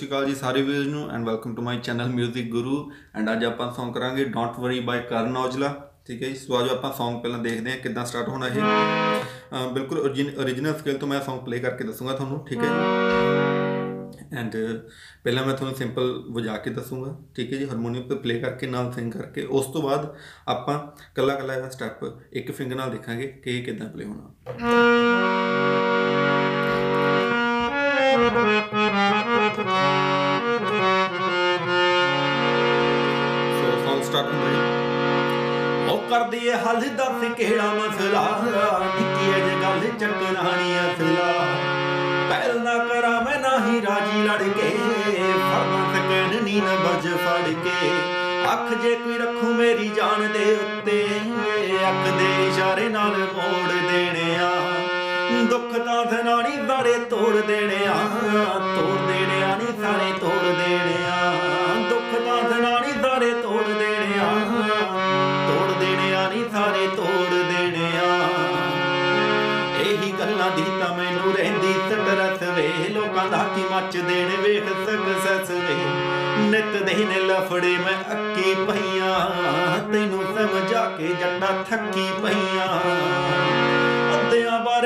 ਸ਼੍ਰੀ ਅਕਾਲ ਜੀ ਸਾਰੇ ਵੀਰਸ ਨੂੰ and welcome to my channel 뮤직 Guru and ਅੱਜ ਆਪਾਂ Song ਕਰਾਂਗੇ ਡੋਂਟ ਵਰੀ ਬਾਈ ਕਰਨ ਔਜਲਾ ਠੀਕ ਹੈ ਜੀ? ਸੋ ਅੱਜ ਆਪਾਂ Song ਪਹਿਲਾਂ ਦੇਖਦੇ ਹਾਂ ਕਿੱਦਾਂ ਸਟਾਰਟ ਹੋਣਾ ਇਹ। ਬਿਲਕੁਲ origignal ਸਕੇਲ ਤੋਂ ਮੈਂ Song ਪਲੇ ਕਰਕੇ ਦੱਸੂਗਾ ਤੁਹਾਨੂੰ, ਠੀਕ ਹੈ ਜੀ? ਐਂਡ ਪਹਿਲਾਂ ਮੈਂ ਤੁਹਾਨੂੰ ਸਿੰਪਲ ਵਜਾ ਕੇ ਦੱਸੂਗਾ, ਠੀਕ ਹੈ ਜੀ? ਹਾਰਮੋਨੀਅਮ ਤੇ ਪਲੇ ਕਰਕੇ, ਨਾਲ ਸਿੰਗ ਕਰਕੇ। ਉਸ ਤੋਂ ਬਾਅਦ ਆਪਾਂ ਕੱਲਾ ਕੱਲਾ ਇਹਦਾ ਸਟੈਪ ਇੱਕ ਫਿੰਗਰ ਨਾਲ ਦੇਖਾਂਗੇ ਕਿ ਇਹ ਕਿੱਦਾਂ ਪਲੇ ਹੋਣਾ। ਕਰਦੀ ਏ ਹੱਲ, ਦੱਸ ਕਿਹੜਾ ਮਸਲਾ? ਨਿੱਕੀ ਅਜ ਗੱਲ ਚੱਕਰਾਣੀ ਅਸਲਾ। ਪਹਿਲ ਨਾ ਕਰਾਂ, ਮੈਂ ਨਹੀਂ ਰਾਜੀ ਲੜ ਕੇ। ਫੜਨਾ ਸਕੈਨ ਨੀ ਨਾ ਬਜ ਫੜ ਕੇ। ਅੱਖ ਜੇ ਕੋਈ ਰੱਖੂ ਮੇਰੀ ਜਾਨ ਦੇ ਉੱਤੇ, ਅੱਖ ਦੇ ਇਸ਼ਾਰੇ ਨਾਲ ਮੋੜ ਦੇਣੇ ਆ ਦੁੱਖ ਤਾਂ ਧਨਾਣੀ ਸਾਰੇ ਤੋੜ ਦੇਣੇ ਆ ਤੋੜ ਦੇਣੇ ਆ ਨੀ ਸਾਰੇ ਤੋੜ ਦੇਣੇ ਆ ਦੁੱਖ ਤਾਂ ਧਨਾਣੀ ਸਾਰੇ ਤੋੜ ਦੇਣੇ ਆ ਤੋੜ ਦੇਣੇ ਆ ਨੀ ਸਾਰੇ ਤੋੜ ਦੇਣੇ ਆ ਇਹੀ ਗੱਲਾਂ ਦੀ ਤਾਂ ਮੈਨੂੰ ਰਹਿੰਦੀ ਸਟਰਸ ਵੇ, ਲੋਕਾਂ ਦਾ ਕੀ ਮੱਚ ਦੇਣ ਵੇਖ ਸਕਸੈਸ ਵੇ। ਨਿਤ ਦੇ ਨੇ ਲਫੜੇ ਮੈਂ ਅੱਕੀ ਪਈਆਂ, ਤੈਨੂੰ ਸਮਝਾ ਕੇ ਜੱਟਾ ਥੱਕੀ ਪਈਆਂ।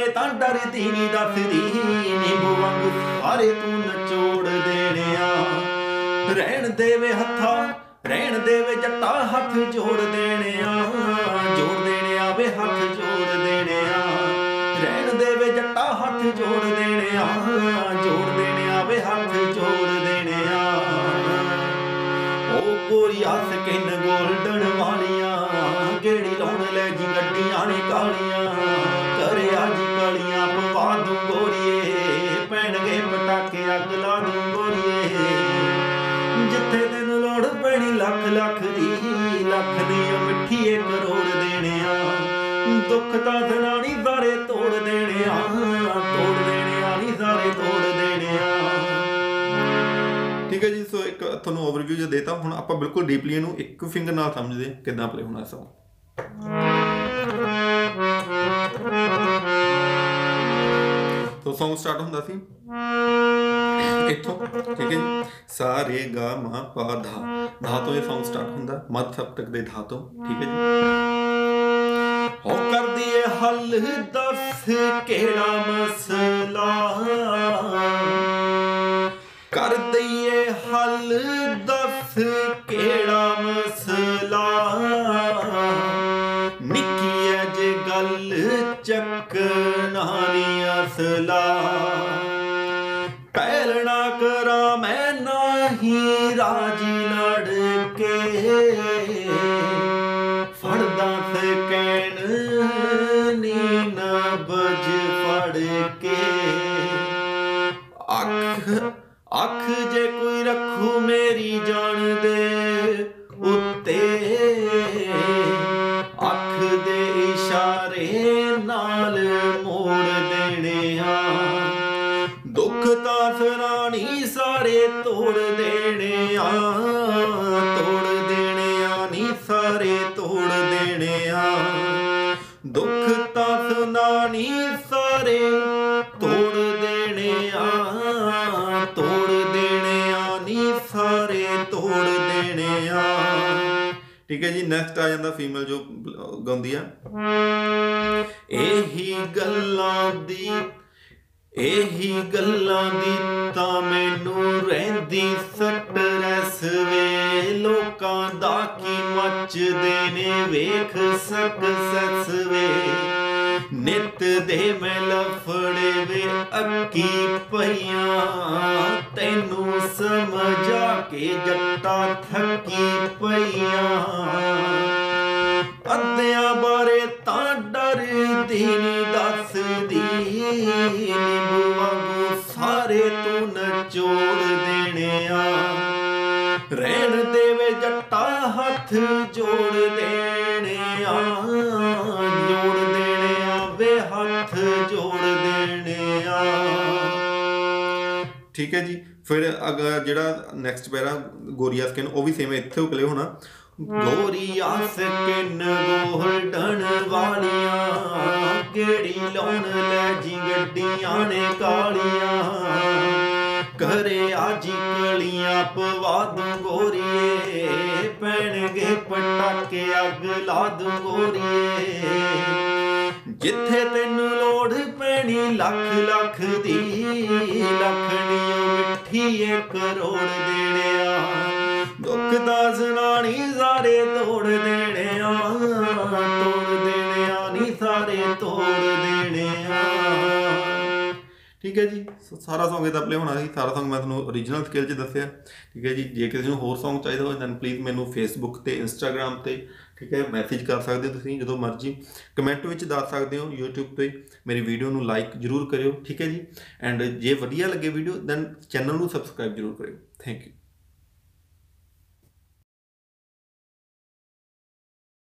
ਅੱਧਿਆਂ ਤਾਂ ਡਰਦੀ ਨਹੀਂ ਦੱਸਦੀ ਨਿੰਬੂ ਵਾਂਗੂ। ਸਾਰੇ ਤੂੰ ਨਚੋੜ ਦੇਣਿਆ। ਰਹਿਣ ਦੇਵੇ ਹੱਥਾਂ, ਰਹਿਣ ਦੇਵੇ ਜੱਟਾ, ਹੱਥ ਜੋੜ ਦੇਣਿਆ। ਜੋੜ ਦੇਣਿਆ ਵੇ, ਹੱਥ ਜੋੜ ਦੇਣਿਆ। ਰਹਿਣ ਦੇਵੇ ਜੱਟਾ, ਹੱਥ ਜੋੜ ਦੇਣਿਆ। ਜੋੜ ਦੇਣਿਆ ਵੇ, ਹੱਥ ਜੋੜ ਦੇਣਿਆ। ਉਹ ਗੋਰੀਆ ਸਕਿਨ ਗੋਲਡਨ ਵਾਲੀਆਂ। ਕਿਹੜੀ ਲਾਉਣ ਲੈ ਜੀ, ਗੱਡੀਆਂ ਨੇ ਕਾਲੀਆਂ ਦੁੱਖ ਤਾਂ ਧਨਾਣੀ ਸਾਰੇ ਤੋੜ ਦੇਣਿਆ ਤੋੜ ਦੇਣਿਆ ਨਹੀਂ ਸਾਰੇ ਤੋੜ ਦੇਣਿਆ ਠੀਕ ਹੈ ਜੀ, ਸੋ ਇੱਕ ਤੁਹਾਨੂੰ ਓਵਰਵਿਊ ਜਿਹਾ ਦੇਤਾ। ਹੁਣ ਆਪਾਂ ਬਿਲਕੁਲ ਡੀਪਲੀ ਇਹਨੂੰ ਇੱਕ ਫਿੰਗਰ ਨਾਲ ਸਮਝਦੇ ਕਿੱਦਾਂ ਪਲੇ ਹੋਣਾ ਸੋ। ਤੋ Song ਸਟਾਰਟ ਹੁੰਦਾ ਸੀ। ਇੱਥੋਂ, ਠੀਕ ਹੈ ਜੀ। ਸਾਰੇ ਗਾ ਮਾ ਪਾ ਧਾ। ਧਾ ਤੋਂ ਇਹ ਸੌਂਗ ਸਟਾਰਟ ਹੁੰਦਾ। ਮੱਧ ਸਪਤਕ ਦੇ ਧਾ ਤੋਂ, ਠੀਕ ਹੈ ਜੀ। ਹੋ ਕਰਦੀ ਹੱਲ ਦੱਸ ਕਿਹੜਾ ਮਸਲਾ? ਕਰ ਦਈਏ ਹੱਲ ਦੱਸ ਕਿਹੜਾ ਮਸਲਾ? ਨਿੱਕੀ ਅਜ ਗੱਲ ਚੱਕ ਨੀ ਅਸਲਾ ਪਹਿਲਣਾ ਕਰਾਂ ਮੈਂ, ਨਹੀਂ ਰਾਜੀ ਲੜ ਕੇ ਅੱਖ ਅੱਖ ਜੇ ਕੋਈ ਰੱਖੂ ਮੇਰੀ ਜਾਨ ਦੇ ਉੱਤੇ। ਅੱਖ ਦੇ ਇਸ਼ਾਰੇ ਨਾਲ ਮੋੜ ਦੇਣੇ ਆ ਦੁੱਖ ਤਾਂ ਸਰਾਣੀ ਸਾਰੇ ਤੋੜ ਦੇਣੇ ਆ ਤੋੜ ਦੇਣੇ ਆ ਨੀ ਸਾਰੇ ਤੋੜ ਦੇਣੇ ਆ ਦੁੱਖ ਤਾਂ ਸੁਨਾਣੀ ਸਾਰੇ ਸਾਰੇ ਤੋੜ ਠੀਕ ਹੈ ਜੀ ਨੈਕਸਟ ਆ ਜਾਂਦਾ ਫੀਮੇਲ ਜੋ ਗਾਉਂਦੀ ਆ। ਇਹੀ ਗੱਲਾਂ ਦੀ, ਇਹੀ ਗੱਲਾਂ ਦੀ ਤਾਂ ਮੈਨੂੰ ਰਹਿੰਦੀ ਸਟਰੈਸ ਵੇ। ਲੋਕਾਂ ਦਾ ਕੀ ਮੱਚਦੇ ਨੇ, ਵੇਖ ਸਕਸੈਸ ਵੇ। ਨਿਤ ਦੇ ਮੈਂ ਲਫੜੇ ਵੇ ਅੱਕੀ ਪਈਆਂ ਤੈਨੂੰ ਸਮਝਾ ਕੇ ਜੱਟਾ ਥੱਕੀ ਪਈਆਂ। ਅੱਧਿਆਂ ਬਾਰੇ ਤਾਂ ਡਰਦੀ ਨਹੀਂ ਦੱਸਦੀ। ਨਿੰਬੂ ਵਾਂਗੂ ਸਾਰੇ ਤੂੰ ਨਚੋੜ ਦੇਣਿਆ। ਰਹਿਣ ਦੇਵੇ ਜੱਟਾ ਹੱਥ ਜੋੜ ਦੇਣੇ ਠੀਕ ਹੈ ਜੀ। ਫਿਰ ਅਗਰ ਜਿਹੜਾ ਨੈਕਸਟ ਪੈਰਾ ਗੋਰੀਆ ਸਕਿਨ ਉਹ ਵੀ ਸੇਮ ਇੱਥੇ ਪਲੇ ਹੋਣਾ। ਗੋਰੀਆ ਸਕਿਨ ਗੋਲਡਨ ਵਾਲੀਆਂ, ਕਿਹੜੀ ਲਾਉਣ ਲੈ ਜੀ ਗੱਡੀਆਂ ਨੇ ਕਾਲੀਆਂ। ਕਰੇ ਆਜੀ ਕਲੀਆਂ ਪਵਾ ਦੂੰ ਗੋਰੀਏ, ਪੈਣਗੇ ਪਟਾਕੇ ਅੱਗ ਲਾ ਦੂੰ ਗੋਰੀਏ। ਜਿੱਥੇ ਤੈਨੂੰ ਲੋੜ ਪੈਣੀ ਲੱਖ ਲੱਖ ਦੀ ਲੱਖਣੀਓ ਮਿੱਠੀ ਏ ਕਰੋੜ ਦੇਣਿਆ। ਦੁੱਖ ਦਾ ਠੀਕ ਹੈ ਜੀ। ਸਾਰਾ Song ਇਹਦਾ ਪਲੇ ਹੋਣਾ ਸੀ। ਸਾਰਾ Song ਮੈਂ ਤੁਹਾਨੂੰ origignal ਸਕੇਲ 'ਚ ਦੱਸਿਆ। ਠੀਕ ਹੈ ਜੀ। ਜੇ ਕਿਸੇ ਨੂੰ ਹੋਰ Song ਚਾਹੀਦਾ ਹੋਵੇ ਤਾਂ ਪਲੀਜ਼ ਮੈਨੂੰ Facebook ਤੇ, Instagram ਤੇ, ਠੀਕ ਹੈ ਮੈਸੇਜ ਕਰ ਸਕਦੇ ਹੋ ਤੁਸੀਂ ਜਦੋਂ ਮਰਜ਼ੀ। ਕਮੈਂਟ ਵਿੱਚ ਦੱਸ ਸਕਦੇ ਹੋ, YouTube ਤੇ ਮੇਰੀ ਵੀਡੀਓ ਨੂੰ ਲਾਈਕ ਜਰੂਰ ਕਰਿਓ, ਠੀਕ ਹੈ ਜੀ। ਐਂਡ ਜੇ ਵਧੀਆ ਲੱਗੇ ਵੀਡੀਓ ਦੈਨ ਚੈਨਲ ਨੂੰ ਸਬਸਕ੍ਰਾਈਬ ਜਰੂਰ ਕਰਿਓ। Thank you